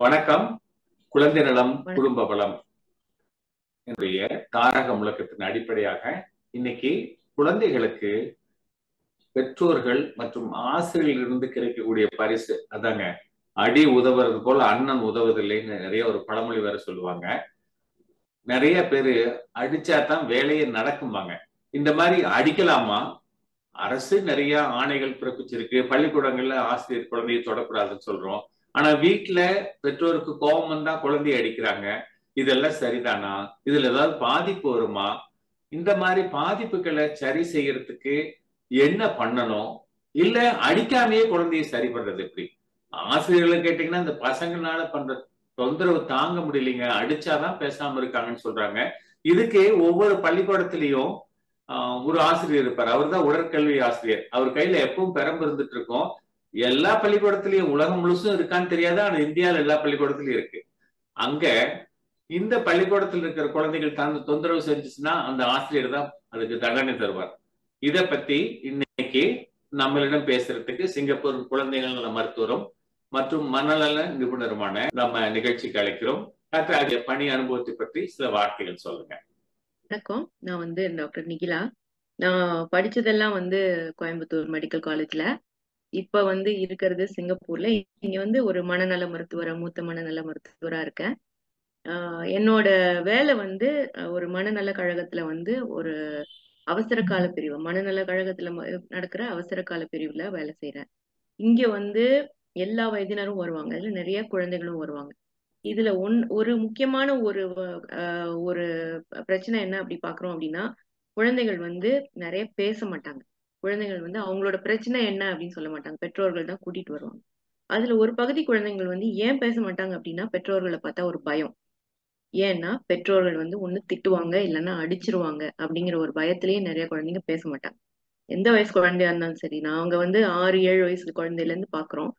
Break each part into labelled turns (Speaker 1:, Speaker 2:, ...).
Speaker 1: வணக்கம். குழந்தை நலம் குடும்ப பலம் என்னுடைய தாரக முழக்கத்தின் அடிப்படையாக இன்னைக்கு குழந்தைகளுக்கு பெற்றோர்கள் மற்றும் ஆசிரியரிலிருந்து கிடைக்கக்கூடிய பரிசு அதாங்க அடி உதவுறது போல அண்ணன் உதவுதில்லைன்னு நிறைய ஒரு பழமொழி வேற சொல்லுவாங்க. நிறைய பேரு அடிச்சாதான் வேலையே நடக்கும்பாங்க. இந்த மாதிரி அடிக்கலாமா? அரசு நிறைய ஆணைகள் பிறப்பிச்சிருக்கு. பள்ளிக்கூடங்கள்ல ஆசிரியர் குழந்தையை தொடக்கூடாதுன்னு சொல்றோம். ஆனா வீட்டுல பெற்றோருக்கு கோபம் வந்தா குழந்தைய அடிக்கிறாங்க. இதெல்லாம் சரிதானா? இதுல ஏதாவது பாதிப்பு வருமா? இந்த மாதிரி பாதிப்புகளை சரி செய்யறதுக்கு என்ன பண்ணணும்? இல்ல அடிக்காமையே குழந்தைய சரி பண்றது எப்படி? ஆசிரியர்களை கேட்டீங்கன்னா இந்த பசங்கனால பண்ற தொந்தரவு தாங்க முடியலைங்க. அடிச்சாதான் பேசாம இருக்காங்கன்னு சொல்றாங்க. இதுக்கு ஒவ்வொரு பள்ளிக்கூடத்திலையும் ஒரு ஆசிரியர் இருப்பார். அவர் தான் உடற்கல்வி ஆசிரியர். அவர் கையில எப்பவும் பெரம்பு இருந்துட்டு இருக்கோம். எல்லா பள்ளிக்கூடத்திலயும் உலகம் முழுசும் இருக்கான்னு தெரியாது ஆனா இந்தியாவில எல்லா பள்ளிக்கூடத்திலயும் இருக்கு. அங்க இந்த பள்ளிக்கூடத்தில் இருக்கிற குழந்தைகள் தந்து தொந்தரவு செஞ்சுச்சுன்னா அந்த ஆசிரியர் தான் அதுக்கு தண்டனை தருவார். இதை பத்தி இன்னைக்கு நம்மளிடம் பேசுறதுக்கு சிங்கப்பூர் குழந்தைகள் நல மருத்துவரும் மற்றும் மனநல நிபுணருமான நம்ம நிகழ்ச்சிக்கு அழைக்கிறோம். டாக்டர் பணி அனுபவத்தை பற்றி சில வார்த்தைகள் சொல்லுங்க.
Speaker 2: வணக்கம். நான் வந்து டாக்டர் நிகிலா. நான் படிச்சதெல்லாம் வந்து கோயம்புத்தூர் மெடிக்கல் காலேஜ்ல. இப்ப வந்து இருக்கிறது சிங்கப்பூர்ல. இங்க வந்து ஒரு மனநல மருத்துவரா மூத்த மனநல மருத்துவரா இருக்கேன். என்னோட வேலை வந்து ஒரு மனநல கழகத்துல வந்து ஒரு அவசர கால பிரிவு. மனநல கழகத்துல நடக்கிற அவசர கால பிரிவுல வேலை செய்யறேன் இங்க வந்து எல்லா வயதினரும் வருவாங்க. இதுல நிறைய குழந்தைகளும் வருவாங்க. இதுல ஒன் ஒரு முக்கியமான ஒரு ஒரு பிரச்சனை என்ன அப்படி பாக்குறோம் அப்படின்னா குழந்தைகள் வந்து நிறைய பேச மாட்டாங்க. குழந்தைகள் வந்து அவங்களோட பிரச்சனை என்ன அப்படின்னு சொல்ல மாட்டாங்க. பெற்றோர்கள் தான் கூட்டிட்டு வருவாங்க. அதுல ஒரு பகுதி குழந்தைகள் வந்து ஏன் பேச மாட்டாங்க அப்படின்னா பெற்றோர்களை பார்த்தா ஒரு பயம். ஏன்னா பெற்றோர்கள் வந்து ஒண்ணு திட்டுவாங்க இல்லைன்னா அடிச்சிருவாங்க அப்படிங்கிற ஒரு பயத்திலேயே நிறைய குழந்தைங்க பேச மாட்டாங்க. எந்த வயசு குழந்தையா இருந்தாலும் சரி நாங்க வந்து ஆறு ஏழு வயசு குழந்தையில இருந்து பாக்குறோம்.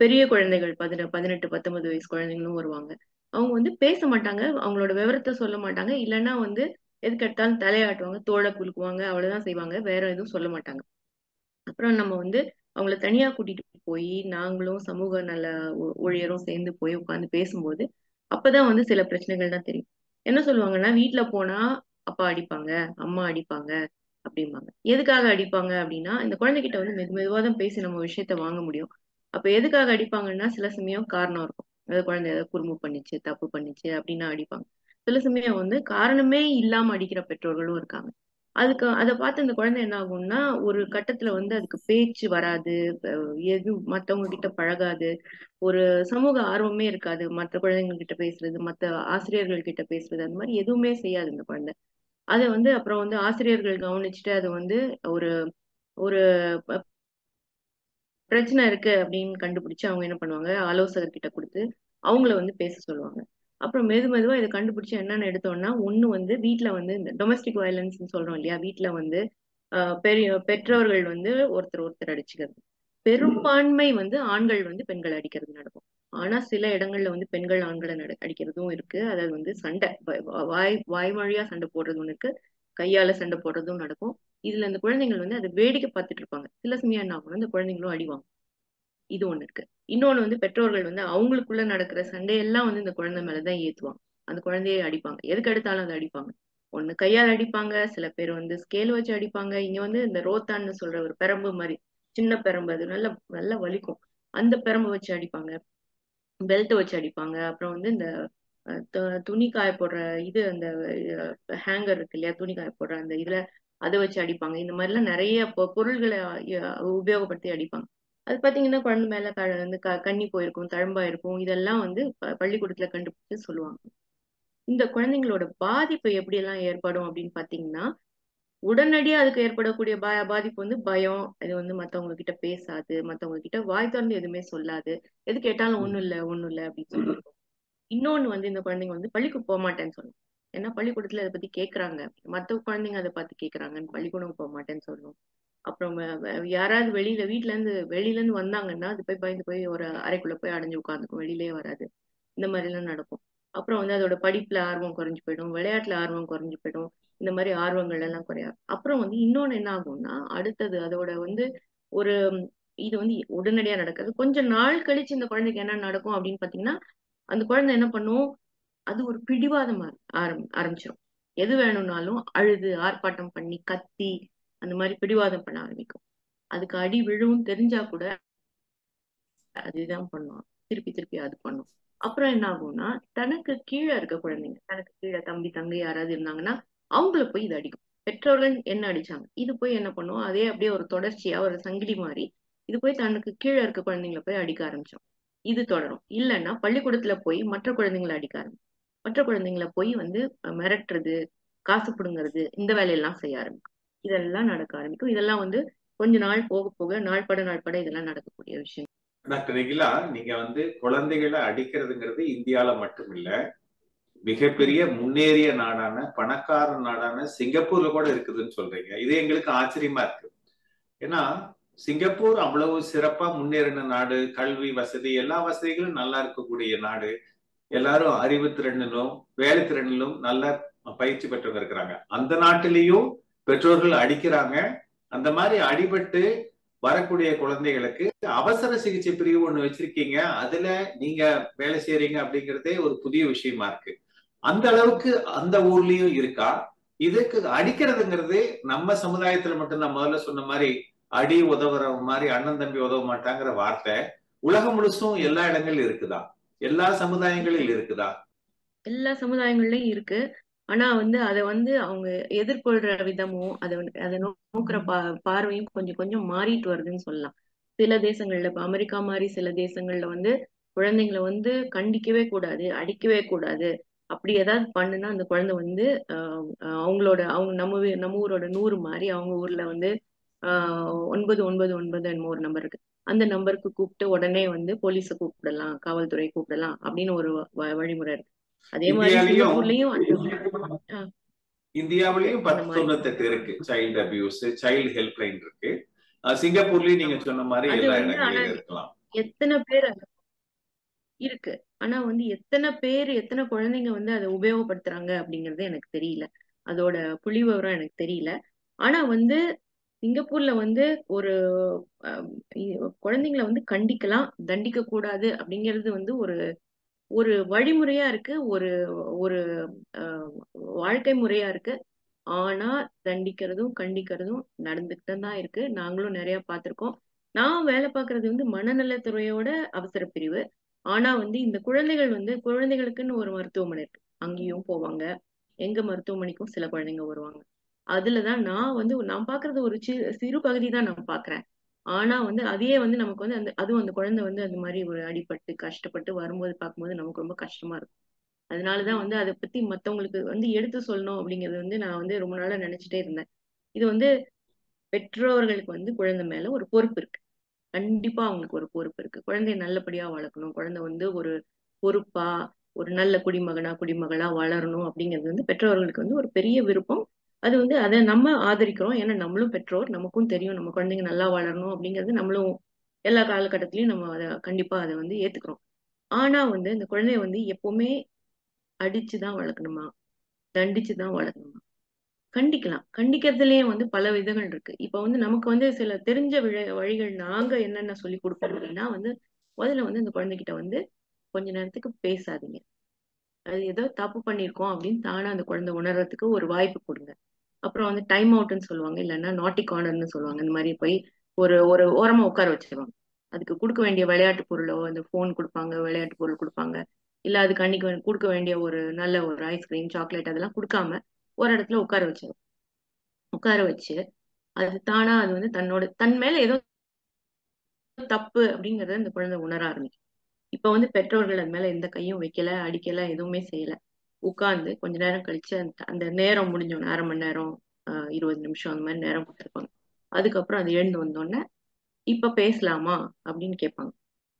Speaker 2: பெரிய குழந்தைகள் பதின பதினெட்டு பத்தொன்பது வயசு குழந்தைங்களும் வருவாங்க. அவங்க வந்து பேச மாட்டாங்க அவங்களோட விவரத்தை சொல்ல மாட்டாங்க. இல்லைன்னா வந்து எதுக்கெடுத்தாலும் தலையாட்டுவாங்க தோலை குலுக்குவாங்க அவ்வளவுதான் செய்வாங்க வேற எதுவும் சொல்ல மாட்டாங்க. அப்புறம் நம்ம வந்து அவங்கள தனியா கூட்டிட்டு போய் நாங்களும் சமூக நல்ல ஊழியரும் சேர்ந்து போய் உட்காந்து பேசும்போது அப்பதான் வந்து சில பிரச்சனைகள் தான் தெரியும். என்ன சொல்லுவாங்கன்னா வீட்டுல போனா அப்பா அடிப்பாங்க அம்மா அடிப்பாங்க அப்படிம்பாங்க. எதுக்காக அடிப்பாங்க அப்படின்னா இந்த குழந்தைகிட்ட வந்து மெது மெதுவா தான் பேசி நம்ம விஷயத்த வாங்க முடியும். அப்ப எதுக்காக அடிப்பாங்கன்னா சில சமயம் காரணம் இருக்கும். அதாவது குழந்தை ஏதாவது குறும்பு பண்ணிச்சு தப்பு பண்ணிச்சு அப்படின்னா அடிப்பாங்க. சில சமயம் வந்து காரணமே இல்லாம அடிக்கிற பெற்றோர்களும் இருக்காங்க. அதுக்கு அதை பார்த்து அந்த குழந்தை என்ன ஆகும்னா ஒரு கட்டத்துல வந்து அதுக்கு பேச்சு வராது எது மத்தவங்க கிட்ட பழகாது ஒரு சமூக ஆர்வமே இருக்காது மற்ற குழந்தைங்க கிட்ட பேசுறது மத்த ஆசிரியர்கள் கிட்ட பேசுறது அந்த மாதிரி எதுவுமே செய்யாது இந்த குழந்தை. அதை வந்து அப்புறம் வந்து ஆசிரியர்கள் கவனிச்சுட்டு அதை வந்து ஒரு ஒரு பிரச்சனை இருக்கு அப்படின்னு கண்டுபிடிச்சு அவங்க என்ன பண்ணுவாங்க ஆலோசகர் கிட்ட கொடுத்து அவங்கள வந்து பேச சொல்லுவாங்க. அப்புறம் மெது மெதுவா இதை கண்டுபிடிச்சு என்னன்னு எடுத்தோம்னா ஒண்ணு வந்து வீட்டுல வந்து இந்த டொமஸ்டிக் வயலன்ஸ் சொல்றோம் இல்லையா? வீட்டுல வந்து பெரிய பெற்றோர்கள் வந்து ஒருத்தர் ஒருத்தர் அடிச்சுக்கிறது. பெரும்பான்மை வந்து ஆண்கள் வந்து பெண்கள் அடிக்கிறது நடக்கும். ஆனா சில இடங்கள்ல வந்து பெண்கள் ஆண்களை அடிக்கிறதும் இருக்கு. அதாவது வந்து சண்டை வாய் வாய்மொழியா சண்டை போடுறது ஒன்று இருக்கு. கையால சண்டை போடுறதும் நடக்கும். இதுல அந்த குழந்தைகள் வந்து அதை வேடிக்கை பார்த்துட்டு இருப்பாங்க. சில சமயம் என்ன ஆகும் அந்த குழந்தைங்களும் அடிவாங்க இது ஒண்ணு இருக்கு. இன்னொன்னு வந்து பெற்றோர்கள் வந்து அவங்களுக்குள்ள நடக்கிற சண்டையெல்லாம் வந்து இந்த குழந்தை மேலதான் ஏத்துவாங்க. அந்த குழந்தையை அடிப்பாங்க. எதுக்கு எடுத்தாலும் அதை அடிப்பாங்க. ஒண்ணு கையால் அடிப்பாங்க. சில பேர் வந்து ஸ்கேல் வச்சு அடிப்பாங்க. இங்க வந்து இந்த ரோத்தான்னு சொல்ற ஒரு பெரம்பு மாதிரி சின்ன பெரம்பு அது நல்ல நல்ல வலிக்கும். அந்த பெரம்பு வச்சு அடிப்பாங்க. பெல்ட் வச்சு அடிப்பாங்க. அப்புறம் வந்து இந்த துணி காய போடுற இது அந்த ஹேங்கர் இருக்கு இல்லையா? துணி காய போடுற அந்த இதுல அதை வச்சு அடிப்பாங்க. இந்த மாதிரி எல்லாம் நிறைய பொருள்களை உபயோகப்படுத்தி அடிப்பாங்க. அது பாத்தீங்கன்னா குழந்தை மேல க வந்து க கண்ணி போயிருக்கும் தழும்பா இருக்கும். இதெல்லாம் வந்து பள்ளிக்கூடத்துல கண்டுபிடிச்சு சொல்லுவாங்க. இந்த குழந்தைங்களோட பாதிப்பு எப்படி எல்லாம் ஏற்படும் அப்படின்னு பாத்தீங்கன்னா உடனடியா அதுக்கு ஏற்படக்கூடிய பா பாதிப்பு வந்து பயம் இது வந்து மத்தவங்க கிட்ட பேசாது மத்தவங்க கிட்ட வாய் திறந்து எதுவுமே சொல்லாது. எது கேட்டாலும் ஒண்ணும் இல்ல ஒண்ணும் இல்ல அப்படின்னு சொல்லிருக்கோம் இன்னொன்னு வந்து இந்த குழந்தைங்க வந்து பள்ளிக்கு போக மாட்டேன்னு சொல்லணும் ஏன்னா பள்ளிக்கூடத்துல அதை பத்தி கேக்குறாங்க. மத்த குழந்தைங்க அதை பார்த்து கேக்குறாங்கன்னு பள்ளிக்கூடம் போக மாட்டேன்னு சொல்லணும் அப்புறம் யாராவது வெளியில வீட்டுல இருந்து வெளியில இருந்து வந்தாங்கன்னா அது போய் பயந்து போய் ஒரு அறைக்குள்ள போய் அடைஞ்சு உட்காந்துக்கும் வெளியிலே வராது. இந்த மாதிரி எல்லாம் நடக்கும். அப்புறம் வந்து அதோட படிப்புல ஆர்வம் குறைஞ்சு போயிடும் விளையாட்டுல ஆர்வம் குறைஞ்சு போயிடும் இந்த மாதிரி ஆர்வங்கள் எல்லாம் குறையாது அப்புறம் வந்து இன்னொன்னு என்ன ஆகும்னா அடுத்தது அதோட வந்து ஒரு இது வந்து உடனடியா நடக்காது. கொஞ்சம் நாள் கழிச்சு இந்த குழந்தைக்கு என்ன நடக்கும் அப்படின்னு பாத்தீங்கன்னா அந்த குழந்தை என்ன பண்ணும்? அது ஒரு பிடிவாதம் ஆரம் ஆரம்பிச்சிடும் எது வேணும்னாலும் அழுது ஆர்ப்பாட்டம் பண்ணி கத்தி அந்த மாதிரி பிடிவாதம் பண்ண ஆரம்பிக்கும். அதுக்கு அடி விழுவும் தெரிஞ்சா கூட அதுதான் பண்ணும் திருப்பி திருப்பி அது பண்ணும். அப்புறம் என்ன ஆகும்னா தனக்கு கீழே இருக்க குழந்தைங்க தனக்கு கீழே தம்பி தங்கை யாராவது இருந்தாங்கன்னா அவங்கள போய் இது அடிக்கும். பெற்றோர்கள் என்ன அடிச்சாங்க? இது போய் என்ன பண்ணுவோம் அதே அப்படியே ஒரு தொடர்ச்சியா ஒரு சங்கிலி மாதிரி இது போய் தனக்கு கீழே இருக்க குழந்தைங்கள போய் அடிக்க ஆரம்பிச்சோம். இது தொடரும். இல்லைன்னா பள்ளிக்கூடத்துல போய் மற்ற குழந்தைங்களை அடிக்க ஆரம்பிக்கும். மற்ற குழந்தைங்களை போய் வந்து மிரட்டுறது காசு பிடுங்கிறது இந்த வேலையெல்லாம் செய்ய ஆரம்பிக்கும். இதெல்லாம் நடக்க ஆரம்பிக்கும். இதெல்லாம் வந்து கொஞ்ச நாள் போக போக நாள் பட நாள் பட இதெல்லாம் நடக்கக்கூடிய விஷயம்
Speaker 1: டாக்டர் நிகிலா நீங்க வந்து குழந்தைகளை அடிக்கிறதுங்கிறது இந்தியால மட்டும் இல்ல மிகப்பெரிய முன்னேறிய நாடான பணக்கார நாடான சிங்கப்பூர்ல கூட இருக்குதுன்னு சொல்றீங்க. இது எங்களுக்கு ஆச்சரியமா இருக்கு. ஏன்னா சிங்கப்பூர் அவ்வளவு சிறப்பா முன்னேறின நாடு கல்வி வசதி எல்லா வசதிகளும் நல்லா இருக்கக்கூடிய நாடு. எல்லாரும் அறிவு திறனிலும் வேலை திறனிலும் நல்ல பயிற்சி பெற்றவங்க இருக்கிறாங்க. அந்த நாட்டிலையும் பெற்றோர்கள் அடிக்கிறாங்க. அந்த மாதிரி அடிபட்டு வரக்கூடிய குழந்தைகளுக்கு அவசர சிகிச்சை பிரிவு ஒண்ணு வச்சிருக்கீங்க. அதுல நீங்க வேலை செய்யறீங்க அப்படிங்கறதே ஒரு புதிய விஷயமா இருக்கு. அந்த அளவுக்கு அந்த ஊர்லயும் இருக்கா? இதுக்கு அடிக்கிறதுங்கிறது நம்ம சமுதாயத்துல மட்டும் நான் முதல்ல சொன்ன மாதிரி அடி உதவுற மாதிரி அண்ணன் தம்பி உதவ மாட்டாங்கிற வார்த்தை உலகம் முழுசும் எல்லா இடங்களிலும் இருக்குதா? எல்லா சமுதாயங்களிலும் இருக்குதா?
Speaker 2: எல்லா சமுதாயங்கள்லயும் இருக்கு. ஆனா வந்து அதை வந்து அவங்க எதிர்கொள்ற விதமும் அதை வந்து- அதை நோக்குற பா பார்வையும் கொஞ்சம் கொஞ்சம் மாறிட்டு வருதுன்னு சொல்லலாம். சில தேசங்கள்ல இப்ப அமெரிக்கா மாதிரி சில தேசங்கள்ல வந்து குழந்தைங்களை வந்து கண்டிக்கவே கூடாது அடிக்கவே கூடாது. அப்படி ஏதாவது பண்ணுனா அந்த குழந்தை வந்து ஆஹ் அவங்களோட அவங்க நம்ம நம்ம ஊரோட நூறு மாதிரி அவங்க ஊர்ல வந்து ஆஹ் ஒன்பது ஒன்பது ஒன்பது என்னமோ ஒரு நம்பர் இருக்கு. அந்த நம்பருக்கு கூப்பிட்டு உடனே வந்து போலீஸை கூப்பிடலாம் காவல்துறையை கூப்பிடலாம் அப்படின்னு ஒரு வ- வழிமுறை இருக்கு. அதே மாதிரி
Speaker 1: இந்தியாவிலையும் பத்து இருக்கு. சைல்டு அபியூஸ் சைல்டு ஹெல்ப்லைன் இருக்கு. அஹ் சிங்கப்பூர்லயும் நீங்க சொன்ன மாதிரி எல்லா இடங்களிலும் இருக்கலாம்.
Speaker 2: எத்தனை பேர் இருக்கு? ஆனா வந்து எத்தனை பேர் எத்தனை குழந்தைங்க வந்து அதை உபயோகப்படுத்துறாங்க அப்படிங்கறது எனக்கு தெரியல. அதோட புள்ளி விவரம் எனக்கு தெரியல. ஆனா வந்து சிங்கப்பூர்ல வந்து ஒரு குழந்தைங்களை வந்து கண்டிக்கலாம் தண்டிக்க கூடாது அப்படிங்கிறது வந்து ஒரு ஒரு வழிமுறையா இருக்கு ஒரு ஒரு வாழ்க்கை முறையா இருக்கு. ஆனா தண்டிக்கிறதும் கண்டிக்கிறதும் நடந்துகிட்டு தான் இருக்கு. நாங்களும் நிறைய பார்த்திருக்கோம். நான் வேலை பார்க்கறது வந்து மனநலத்துறையோட அவசர பிரிவு. ஆனா வந்து இந்த குழந்தைகள் வந்து குழந்தைகளுக்குன்னு ஒரு மருத்துவமனை இருக்கு. அங்கேயும் போவாங்க. எங்க மருத்துவமனைக்கும் சில குழந்தைங்க வருவாங்க. அதுலதான் நான் வந்து நான் பாக்குறது ஒரு சிறு பகுதி தான் நான் பாக்குறேன் ஆனா வந்து அதையே வந்து நமக்கு வந்து அந்த அதுவும் அந்த குழந்தை வந்து அந்த மாதிரி ஒரு அடிபட்டு கஷ்டப்பட்டு வரும்போது பார்க்கும்போது நமக்கு ரொம்ப கஷ்டமா இருக்கும். அதனாலதான் வந்து அதை பத்தி மத்தவங்களுக்கு வந்து எடுத்து சொல்லணும் அப்படிங்கறது வந்து நான் வந்து ரொம்ப நாளா நினைச்சிட்டே இருந்தேன். இது வந்து பெற்றோர்களுக்கு வந்து குழந்தை மேல ஒரு பொறுப்பு இருக்கு. கண்டிப்பா அவங்களுக்கு ஒரு பொறுப்பு இருக்கு. குழந்தைய நல்லபடியா வளர்க்கணும். குழந்தை வந்து ஒரு பொறுப்பா ஒரு நல்ல குடிமகனா குடிமகளா வளரணும் அப்படிங்கிறது வந்து பெற்றோர்களுக்கு வந்து ஒரு பெரிய விருப்பம். அது வந்து அதை நம்ம ஆதரிக்கிறோம். ஏன்னா நம்மளும் பெற்றோர் நமக்கும் தெரியும். நம்ம குழந்தைங்க நல்லா வளரணும் அப்படிங்கிறது நம்மளும் எல்லா காலகட்டத்திலயும் நம்ம அதை கண்டிப்பா அதை வந்து ஏத்துக்கிறோம். ஆனா வந்து இந்த குழந்தைய வந்து எப்பவுமே அடிச்சுதான் வளர்க்கணுமா? தண்டிச்சுதான் வளர்க்கணுமா? கண்டிக்கலாம். கண்டிக்கிறதுலயே வந்து பல விதங்கள் இருக்கு. இப்ப வந்து நமக்கு வந்து சில தெரிஞ்ச விழ- வழிகள் நாங்க என்னென்ன சொல்லி கொடுப்போம் அப்படின்னா வந்து முதல்ல வந்து இந்த குழந்தைகிட்ட வந்து கொஞ்ச நேரத்துக்கு பேசாதீங்க. அது ஏதோ தப்பு பண்ணியிருக்கோம் அப்படின்னு தானே அந்த குழந்தை உணர்றதுக்கு ஒரு வாய்ப்பு கொடுங்க. அப்புறம் வந்து டைம் அவுட்னு சொல்லுவாங்க இல்லைன்னா நாட்டி கார்னர்னு சொல்லுவாங்க. இந்த மாதிரி போய் ஒரு ஒரு ஓரமா உட்கார வச்சிருவாங்க. அதுக்கு கொடுக்க வேண்டிய விளையாட்டு பொருளோ அந்த ஃபோன் கொடுப்பாங்க விளையாட்டு பொருள் கொடுப்பாங்க. இல்ல அதுக்கு அன்னைக்கு கொடுக்க வேண்டிய ஒரு நல்ல ஒரு ஐஸ்கிரீம் சாக்லேட் அதெல்லாம் கொடுக்காம ஒரு இடத்துல உட்கார வச்சிருவோம் உட்கார வச்சு அது தானா அது வந்து தன்னோட தன் மேல ஏதோ தப்பு அப்படிங்கறத இந்த குழந்தை உணர ஆரம்பிக்கும். இப்ப வந்து பெற்றோர்கள் அது மேல எந்த கையும் வைக்கல அடிக்கல எதுவுமே செய்யல. உட்கார்ந்து கொஞ்ச நேரம் கழிச்சு அந்த அந்த நேரம் முடிஞ்சோன்னு அரை மணி நேரம் இருபது நிமிஷம் அந்த மாதிரி நேரம் கொடுத்துருப்பாங்க. அதுக்கப்புறம் அது எழுந்து வந்தோடனே இப்ப பேசலாமா அப்படின்னு கேட்பாங்க.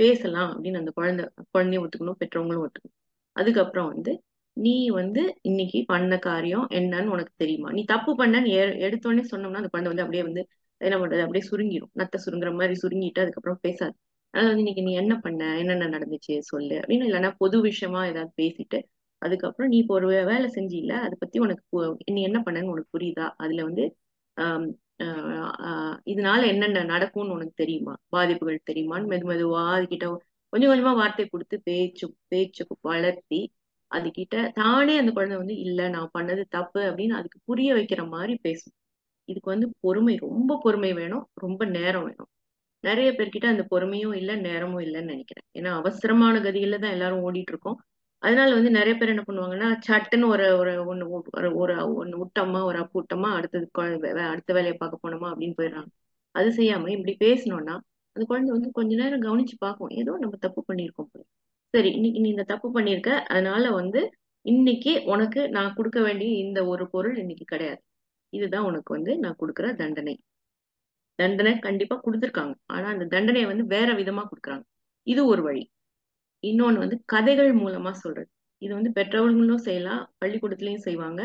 Speaker 2: பேசலாம் அப்படின்னு அந்த குழந்தை குழந்தையும் ஒத்துக்கணும் பெற்றவங்களும் ஒத்துக்கணும். அதுக்கப்புறம் வந்து நீ வந்து இன்னைக்கு பண்ண காரியம் என்னன்னு உனக்கு தெரியுமா? நீ தப்பு பண்ணன்னு எ- எடுத்தோடனே சொன்னோம்னா அந்த குழந்தை வந்து அப்படியே வந்து என்ன பண்றது? அப்படியே சுருங்கிடும் நத்தை சுருங்குற மாதிரி சுருங்கிட்டு அதுக்கப்புறம் பேசாது. அதாவது வந்து இன்னைக்கு நீ என்ன பண்ண? என்னென்ன நடந்துச்சு? சொல்லு. அப்படின்னு இல்லைன்னா பொது விஷயமா ஏதாவது பேசிட்டு அதுக்கப்புறம் நீ இப்போ ஒரு வேலை செஞ்சில அதை பத்தி உனக்கு பு- நீ என்ன பண்ணன்னு உனக்கு புரியுதா? அதுல வந்து இதனால என்னென்ன நடக்கும்னு உனக்கு தெரியுமா? பாதிப்புகள் தெரியுமான்னு மெது மெதுவா அதுகிட்ட கொஞ்சம் கொஞ்சமா வார்த்தை கொடுத்து பேச்சு பேச்சு வளர்த்தி அதுகிட்ட தானே அந்த குழந்தை வந்து இல்ல நான் பண்ணது தப்பு அப்படின்னு அதுக்கு புரிய வைக்கிற மாதிரி பேசும். இதுக்கு வந்து பொறுமை ரொம்ப பொறுமை வேணும். ரொம்ப நேரம் வேணும். நிறைய பேர்கிட்ட அந்த பொறுமையும் இல்லை நேரமும் இல்லைன்னு நினைக்கிறேன். ஏன்னா அவசரமான கதியில தான் எல்லாரும் ஓடிட்டு இருக்கோம் அதனால வந்து நிறைய பேர் என்ன பண்ணுவாங்கன்னா சட்டுன்னு ஒரு ஒரு ஒண்ணு ஒரு ஒன்று ஒண்ணு விட்டோமா ஒரு அப்பு விட்டோமா அடுத்தது வே- வே- அடுத்த வேலையை பார்க்க போனோமா அப்படின்னு போயிடுறாங்க. அது செய்யாம இப்படி பேசணும்னா அந்த குழந்தை வந்து கொஞ்ச நேரம் கவனிச்சு பார்க்கும். ஏதோ நம்ம தப்பு பண்ணியிருக்கோம் போல. சரி இன்னைக்கு நீ இந்த தப்பு பண்ணியிருக்க அதனால வந்து இன்னைக்கு உனக்கு நான் கொடுக்க வேண்டிய இந்த ஒரு பொருள் இன்னைக்கு கிடையாது. இதுதான் உனக்கு வந்து நான் கொடுக்குற தண்டனை. தண்டனை கண்டிப்பா கொடுத்துருக்காங்க. ஆனா அந்த தண்டனையை வந்து வேற விதமா கொடுக்குறாங்க. இது ஒரு வழி. இன்னொன்னு வந்து கதைகள் மூலமா சொல்றது. இது வந்து பெற்றோர்களும் செய்யலாம் பள்ளிக்கூடத்துலயும் செய்வாங்க.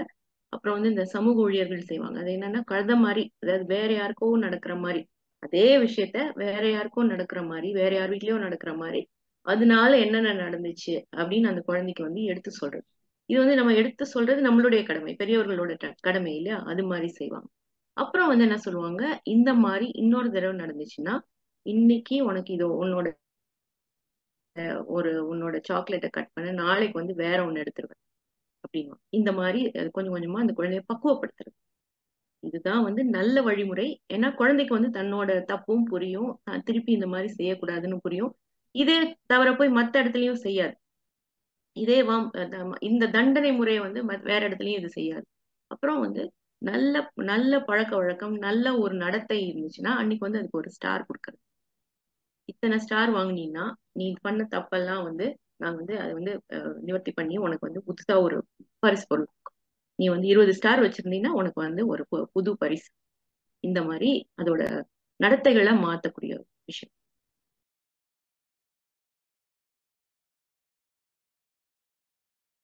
Speaker 2: அப்புறம் வந்து இந்த சமூக ஊழியர்கள் செய்வாங்க. அது என்னன்னா கழுத மாதிரி அதாவது வேற யாருக்கோ நடக்கிற மாதிரி அதே விஷயத்த வேற யாருக்கோ நடக்கிற மாதிரி வேற யார் வீட்லயோ நடக்கிற மாதிரி அதனால என்னென்ன நடந்துச்சு அப்படின்னு அந்த குழந்தைக்கு வந்து எடுத்து சொல்றது. இது வந்து நம்ம எடுத்து சொல்றது நம்மளுடைய கடமை பெரியவர்களோட கடமை இல்லையா? அது மாதிரி செய்வாங்க. அப்புறம் வந்து என்ன சொல்லுவாங்க? இந்த மாதிரி இன்னொரு தடவை நடந்துச்சுன்னா இன்னைக்கு உனக்கு இது உன்னோட ஒரு உன்னோட சாக்லேட்டை கட் பண்ண நாளைக்கு வந்து வேற ஒண்ணு எடுத்துருவேன் அப்படின்னா இந்த மாதிரி கொஞ்சம் கொஞ்சமா அந்த குழந்தைய பக்குவப்படுத்துறது. இதுதான் வந்து நல்ல வழிமுறை. ஏன்னா குழந்தைக்கு வந்து தன்னோட தப்பும் புரியும். திருப்பி இந்த மாதிரி செய்யக்கூடாதுன்னு புரியும். இதே தவிர போய் மத்த இடத்துலயும் செய்யாது. இதே வாம் இந்த தண்டனை முறையை வந்து மத்- வேற இடத்துலயும் இது செய்யாது. அப்புறம் வந்து நல்ல நல்ல பழக்க வழக்கம் நல்ல ஒரு நடத்தை இருந்துச்சுன்னா அன்னைக்கு வந்து அதுக்கு ஒரு ஸ்டார் கொடுக்கறது. இத்தனை ஸ்டார் வாங்குனீங்கன்னா நீ பண்ண தப்பெல்லாம் வந்து நான் வந்து அதை வந்து நிவர்த்தி பண்ணி உனக்கு வந்து புதுசா ஒரு பரிசு பொருள் நீ வந்து இருபது ஸ்டார் வச்சிருந்தீங்கன்னா உனக்கு வந்து ஒரு பு- புது பரிசு. இந்த மாதிரி அதோட நடத்தைகளை மாத்தக்கூடிய விஷயம்.